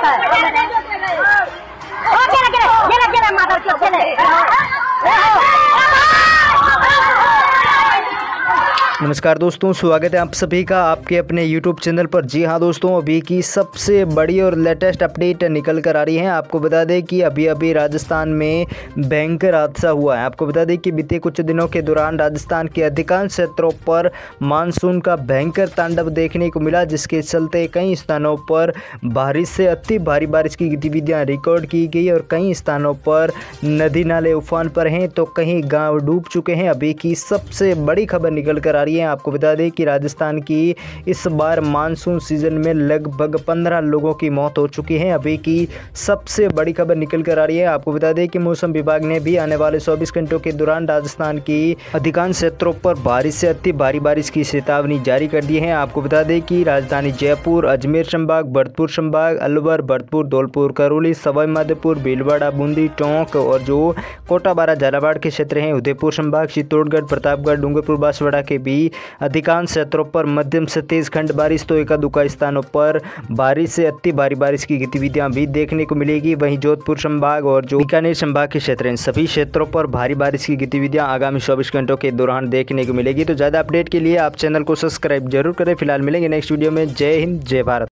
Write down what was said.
आता है ओ गिरा गिरा गिरा गिरा नमस्कार दोस्तों, स्वागत है आप सभी का आपके अपने YouTube चैनल पर। जी हाँ दोस्तों, अभी की सबसे बड़ी और लेटेस्ट अपडेट निकल कर आ रही है। आपको बता दें कि अभी अभी राजस्थान में भयंकर हादसा हुआ है। आपको बता दें कि बीते कुछ दिनों के दौरान राजस्थान के अधिकांश क्षेत्रों पर मानसून का भयंकर तांडव देखने को मिला, जिसके चलते कई स्थानों पर बारिश से अति भारी बारिश की गतिविधियाँ रिकॉर्ड की गई और कई स्थानों पर नदी नाले उफान पर हैं। तो कहीं गाँव डूब चुके हैं। अभी की सबसे बड़ी खबर निकल कर आ रही है है आपको बता दें कि राजस्थान की इस बार मानसून सीज़न में लगभग पंद्रह लोगों की मौत हो चुकी है। अभी की सबसे बड़ी खबर निकल कर आ रही है। आपको बता दें कि मौसम विभाग ने भी आने वाले 24 घंटों के दौरान राजस्थान की अधिकांश क्षेत्रों पर बारिश से अति भारी बारिश की चेतावनी जारी कर दी है। आपको बता दें कि राजधानी जयपुर, अजमेर संभाग भरतपुर संभाग अलवर, भरतपुर, धौलपुर, करौली, सवाई माधोपुर, भीलवाड़ा, बूंदी, टोंक और जो कोटा बारा झालावाड़ के क्षेत्र हैं, उदयपुर संभाग चित्तौड़गढ़, प्रतापगढ़, डूंगरपुर, बांसवाड़ा के भी अधिकांश क्षेत्रों पर मध्यम से तेज खंड बारिश तो एक दुका स्थानों पर बारिश से अति भारी बारिश की गतिविधियाँ भी देखने को मिलेगी। वहीं जोधपुर संभाग और जो बीकानेर संभाग के क्षेत्र हैं, सभी क्षेत्रों पर भारी बारिश की गतिविधियाँ आगामी चौबीस घंटों के दौरान देखने को मिलेगी। तो ज़्यादा अपडेट के लिए आप चैनल को सब्सक्राइब ज़रूर करें। फ़िलहाल मिलेंगे नेक्स्ट वीडियो में। जय हिंद, जय भारत।